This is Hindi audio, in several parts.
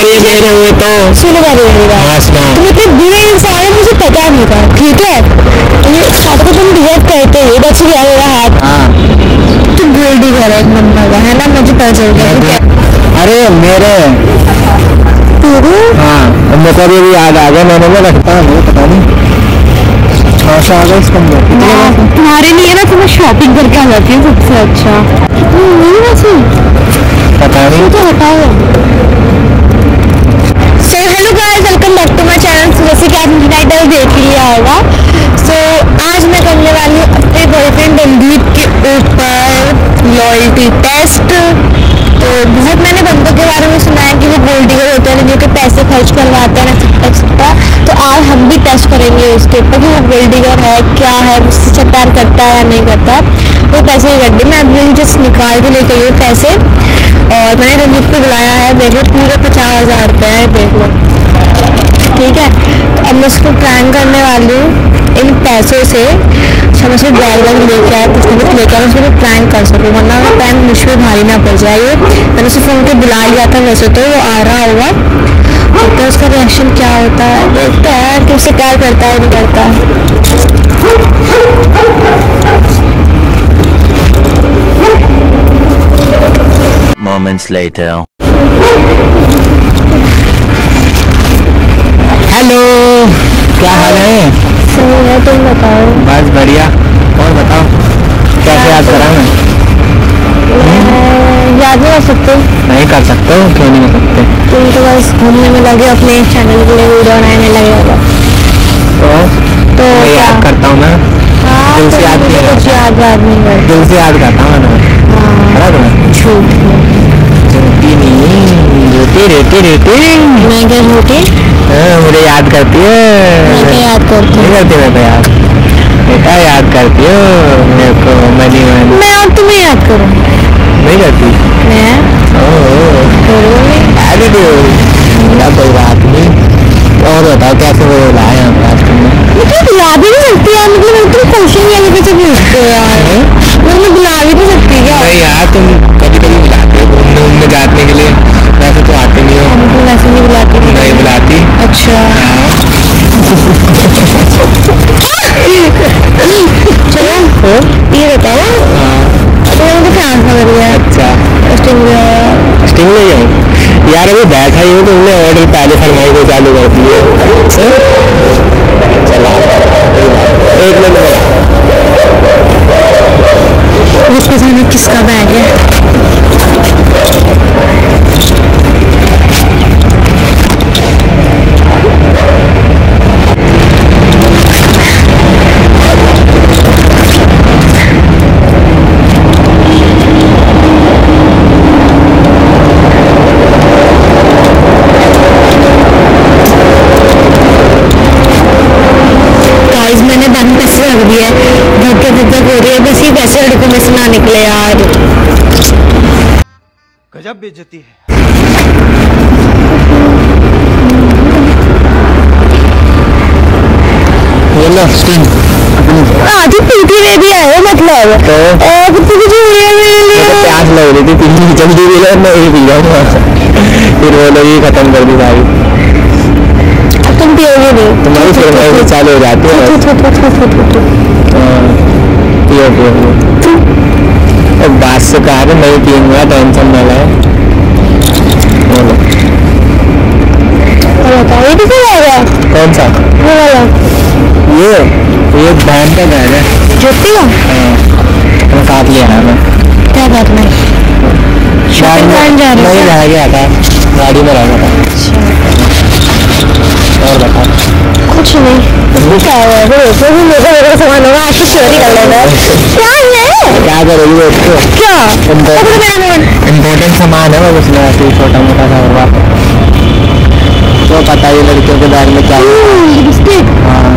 अगर ये दे रहे हो तो सुनो मेरी मेरी हाँ तुम इतने बुरे इंसान है मुझे पता नहीं था। ठीक है? को तुम डिजर्व करते हो बच गया मेरा हाथ। हाँ। तू एक नंबर का है ना? मुझे पता चल गया अरे मेरे। हाँ मेरे को अभी याद आ गया मैंने वो रखता हूँ पता नहीं। हाँ आ गया इसके अंदर तुम्हारे लिए ना तो मैं शॉपिंग करके आ जाती हूँ सबसे अच्छा। नहीं वैसे? पता नहीं। तो हटाओ। Hello guys welcome back to my channel जैसे कि आप आपने टाइटल देख लिया होगा। सो so, आज मैं करने वाली हूँ अपने बॉयफ्रेंड रणदीप के ऊपर लॉयल्टी टेस्ट तो बहुत मैंने बंदों के बारे में सुना है कि वो गोल्ड डिगर होते हैं जो कि पैसे खर्च करवाते हैं एक्सेट्रा तो आज हम भी टेस्ट करेंगे उसके ऊपर कि वो गोल्ड डिगर है क्या है उससे प्यार करता है या नहीं करता वो पैसे गड्ढे में अभी जस्ट निकाल के लेके आई हूँ पैसे। और मैंने रणदीप को बुलाया है देख पूरे पचास हज़ार रुपये है देख। लो ठीक है? तो अब मैं उसको प्रैंक करने वाली हूँ इन पैसों से। मैं उसको बैग वैग लेके कुछ ना कुछ लेके आया उसको प्रैंक कर सकूँ। वरना मैं मुझ पर भारी ना पड़ जाए मैंने उसे फ़ोन पे बुला लिया था वैसे तो वो आ रहा होगा। हैं उसका रिएक्शन क्या होता है? देखते हैं कि उससे प्यार करता है, नहीं करता। Moments later. हेलो क्या हाल है? सही है तुम बताओ बस बढ़िया। और बताओ कैसे याद करा मैं मैं याद नहीं कर सकते। नहीं कर सकते हो? क्यों नहीं कर सकते? तुम तो बस घूमने में लगे अपने चैनल के लिए वीडियो बनाने लगे होगा तो तो याद करता हूँ ना। हाँ दिल से तो याद नहीं कुछ करता। याद याद नहीं करता दिल से याद करता हूँ ना। हाँ। तुम्हें झूठ। झूठी नहीं झूठी रेटी रेटी मैं क्या झूठी? मुझे याद करती है? मैं याद करती नहीं करती मैं तो याद। बेटा याद करती हो? मेरे को मनी मन मैं और तुम्हें याद करूँ नहीं करती? मैं? याद ही क्या कोई बात नहीं। और बताओ कैसे वो लाए पे आज तुमने? मुझे बुला भी नहीं सकती यार मतलब मैं तुम क्वेश्चन वाले पीछे पूछते हो यार। मैं बुला भी नहीं सकती क्या? नहीं यार तुम चलो ये अच्छा यार अभी बैठा ही हूँ तो उन्हें ऑर्डर पहले फरमाई को चालू कर। बेइज्जती है। आए मतलब। तो? और कुत्ते की चूड़ियाँ मेरे मुझे लिए प्यास लग रही थी पीनी जल्दी भी मैं ये पी जाऊँगा फिर वो लोग ही खत्म कर दी तुम पियोगे नहीं। तुम्हारी चालू हो जाती है। हाँ, पियो पियो और बात से कहा कि नहीं पीऊँगा टेंशन न बोलो। ये गया कौन सा? वो वाला। ये ये बहन का है। ज्योति का? हाँ, साथ ले आया मैं। क्या शॉपिंग करने जा रहे नहीं रह गया था। गाड़ी में रह गया था। और बता कुछ नहीं क्या है सामान होगा तो क्या है क्या क्या इम्पोर्टेंट सामान है उसमें छोटा मोटा तो पता ही लड़कियों के बैग में क्या हाँ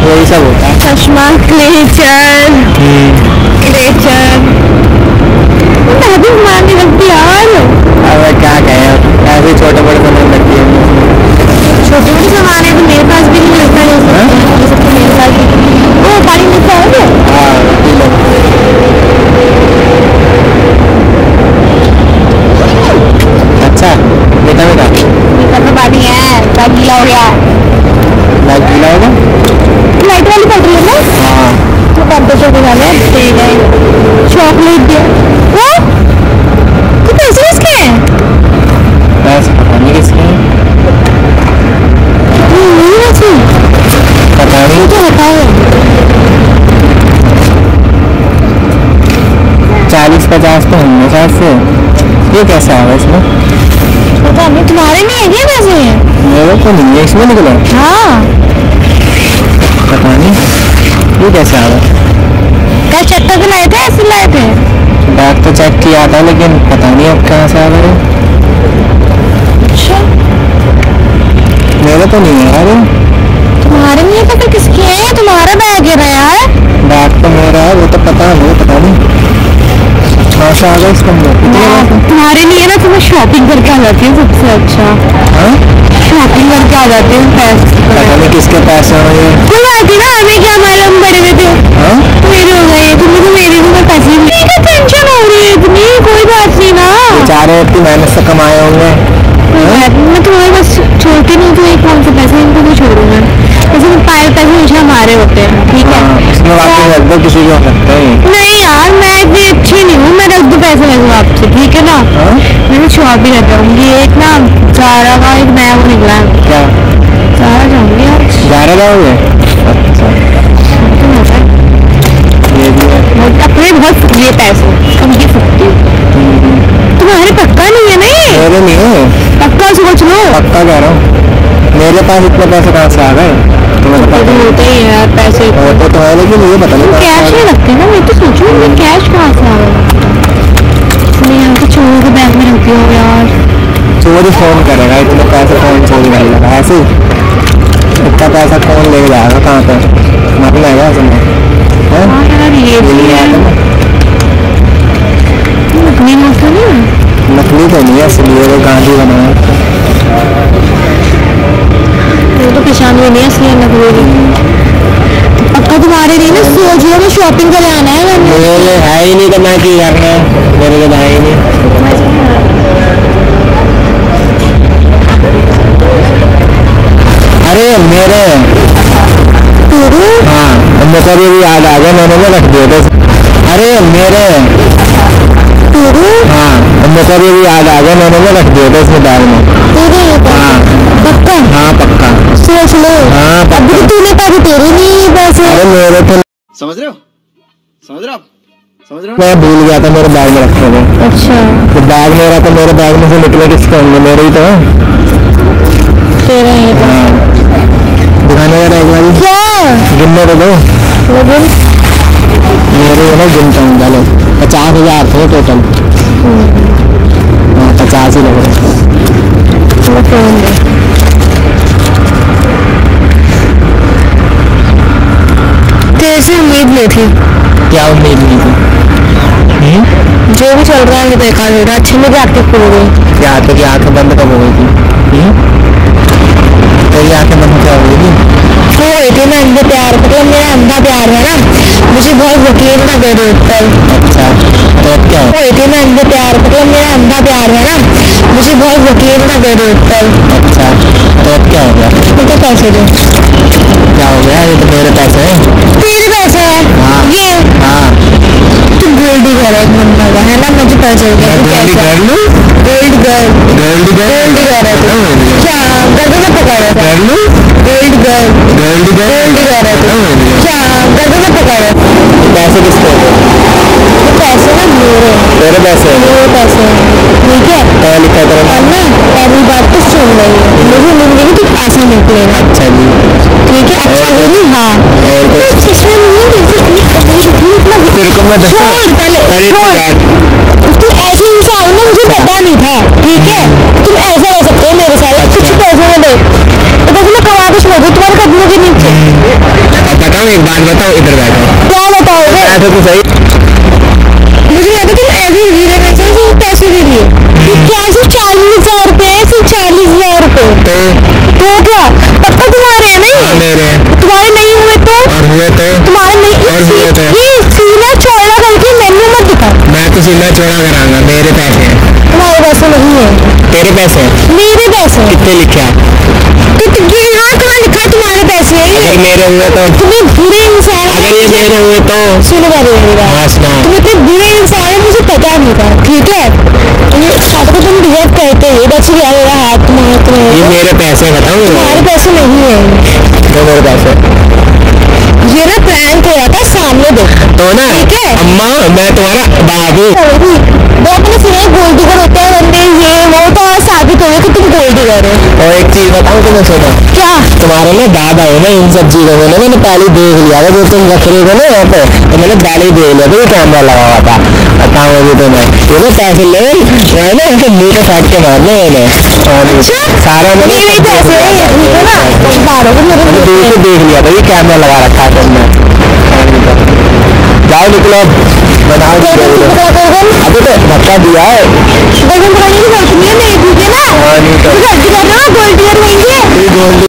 वही सब होता है चश्मा क्लेचर क्लेचर मारने लगती यार अब क्या कहें काफ़ी छोटे बड़े सामान रखे है। छोटे बड़े सामान है। तो मेरे पास भी नहीं लगता है वो पानी मिलता है हाँ, अच्छा मीठा मीठा मीठा तो पानी है बैग गीला हो गया। बैग गीला होगा? लाइट वाली बोतल है ना? हाँ। तो कंप्यूटर दिखा दे ठीक है। चॉकलेट दिया पचास तो होंगे शायद से। ये कैसा है इसमें? पता नहीं तुम्हारे नहीं है क्या पैसे? मेरे नहीं है इसमें निकले। हाँ। पता नहीं ये कैसा है? कल चट्टा तो लाए थे ऐसे लाए थे? बैग तो चेक किया था लेकिन पता नहीं अब कहाँ से आ गए। अच्छा। मेरे तो नहीं है यार ये। तुम्हारे नहीं है तो फिर किसके हैं तुम्हारा बैग है ना यार बैग तो मेरा है वो तो पता है वो पता नहीं आ पैसे? तुम्हारे लिए ना तुम्हें शॉपिंग करके आ जाती है सबसे अच्छा। हाँ? शॉपिंग करके आ जाते हैं पैसे किसके पैसे हो ये। कोई बात ना हमें क्या मालूम बड़े में थे? हाँ? मेरे हो गए तुम्हें तो मेरे भी पैसे नहीं टेंशन हो रही है इतनी कोई बात नहीं ना। बेचारे इतनी मेहनत से कमाए होंगे। मैं तुम्हारे बस छोड़ती नहीं तो एक कौन से पैसे इनको भी छोड़ूँगा वैसे तो पाए पैसे हमेशा हमारे होते हैं ठीक है? हाँ, इसमें किसी को सकते नहीं यार मैं इतनी अच्छी नहीं रख पैसे वैसे आपसे ठीक है ना? हाँ। मैं भी शॉप ही जाऊँगी। एक ना जारा का एक नया वो निकला है। क्या? जारा जाऊँगी आज। ग्यारह जाओगे अच्छा होता है ये भी है। अपने बहुत ये पैसे उनकी फुकती तुम्हारे पक्का नहीं है नहीं मेरे नहीं है। पक्का सोच लो। पक्का कह रहा हूँ। मेरे पास इतने पैसे कहाँ से आ गए? तुम्हें तो नहीं। होते ही यार पैसे। होते तो है लेकिन ये पता नहीं कैश। ही रखते हैं ना मैं तो सोचू मैं कैश कहाँ से आ गया? तो के बैग में रखती हूँ यार। चोरी फ़ोन करेगा इतने पैसे कौन चोरी कर लेगा ऐसे इतना पैसा कौन ले जाएगा कहाँ पे? मरना है क्या उसमें हैं? नकली नोट तो नहीं है। नकली तो नहीं है इसलिए वो गांधी बना है वो तो पहचान भी नहीं है इसलिए नकली। नहीं पक्का तुम्हारे नहीं ना सोच लो मैं शॉपिंग करे आना है मैंने मेरे है ही नहीं करना की है मेरे को तो है ही नहीं। अरे मेरे। हाँ मेरे को भी याद आ गया मैंने ना रख दिया था। अरे मेरे। हाँ मेरे को भी याद आ गया मैंने ना रख दिया था इसमें बैग में। ये तो हाँ। पक्का? हाँ पक्का। सोच लो। हाँ अभी तो तूने कहा तेरे नहीं है पैसे अरे मेरे तो समझ रहे हो? समझ रहे हो आप? समझ रहे हो मैं भूल गया था मेरे बैग में रखने में अच्छा। तो बैग मेरा तो मेरे बैग में से निकले किसके होंगे मेरे ही तो है। तेरा ये तो हाँ। दिखाने का एक बार। क्या? गिनने तो दो। मेरे ये ना गिनता हूँ चलो पचास हज़ार थे टोटल हाँ पचास ही लग रहे। से उम्मीद नहीं थी। क्या उम्मीद नहीं थी? हम्म? जो भी चल रहा है देखा दे रहा अच्छी मेरी आँखें खुल गई। क्या तेरी आँखें बंद कब हो गई थी? हम्म? तेरी आँखें बंद क्या हो गई थी? वो हुई थी मैं अंधे प्यार मतलब मेरा अंधा प्यार है ना। मुझे बहुत वकील ना दे दो अच्छा तो अब क्या? हुई थी मैं अंधे प्यार मतलब मेरा अंधा प्यार है ना। मुझे बहुत वकील ना दे दो अच्छा तो अब क्या हो गया? मुझे पैसे दो। क्या हो गया? ये तो मेरे पैसे हैं। तेरे पैसे हैं? हाँ। ये? हाँ। तू गोल्ड गर्ल है बनना का है ना? मुझे पैसे हो गए तू goldie girl gold girl gold girl है तू क्या गर्दन में पकड़ रहा था कर लूँ gold girl goldie gold girl है तू क्या गर्दन में पकड़ रहा था पैसे किसके हो वो पैसे ना मेरे तेरे पैसे हैं मेरे पैसे हैं ठीक है क्या लिखा तेरा और नाम? ना पहली बात तो सुन रही है मुझे ज़िंदगी तो ऐसा निकलेगा अच्छा जी ठीक है अच्छा होगी हाँ और मैं कुछ सच में नहीं देखी मतलब तेरे को मैं छोड़ पहले छोड़। तुम ऐसे इंसान हो ना मुझे पता नहीं था। ठीक है? तुम ऐसा रह सकते हो मेरे साथ। कुछ पैसे में दे। तो बस मैं कमा के छोड़? दूँ तुम्हारे कदमों के नीचे बताओ एक बात बताओ इधर बैठो। क्या बताओगे? ऐसा तो सही। मुझे लगा तुम ऐसे ही हीरे में से पैसे दे दिए क्या सिर्फ़ चालीस हज़ार रुपए है सिर्फ़ चालीस हज़ार रुपए? तो? तो क्या? पक्का तुम्हारे है हाँ, नहीं मेरे तुम्हारे है तेरे पैसे हैं। मेरे पैसे हैं। कितने लिखे आप तो ये यहाँ कहाँ लिखा है तुम्हारे पैसे। हैं अगर मेरे हुए तो तुम्हें बुरे इंसान अगर ये मेरे हुए तो सुनो मेरी मेरी बात हाँ तुम इतने बुरे इंसान है मुझे पता नहीं था। ठीक है? को तुम करते हो। बच गया मेरा हाथ तुम्हारा ये तुम्हारे मेरे पैसे बताऊँ तुम्हारे पैसे नहीं है। दो मेरे पैसे। ये ना प्रैंक हो रहा था सामने देखो। तो ना ठीक है। अम्मा मैं तुम्हारा बाबू सॉरी वो अपने सिरे गोल्ड डिगर होते हैं बंदे ये वो तो आज साबित हो गया कि तुम गोल्ड डिगर हो और एक चीज़ बताऊँ तुम्हें सुनो क्या? तुम्हारे ना दादा हो ना इन सब चीज़ों में। ना मैंने पहले देख लिया था जो तुम रख रहे थे ना यहाँ पे तो मैंने पहले ही देख लिया था ये कैमरा लगा हुआ था। बताऊँ अभी तो मैं ये ना पैसे ले मैं ना इनके मुँह पे काट के मारने मैंने अच्छा सारा मैंने हैं है हो देख लिया। था ये कैमरा लगा रखा है तुमने। जाओ निकलो। बनाओ अभी तो धक्का दिया है। हाँ, तो। गोल्ड टियर है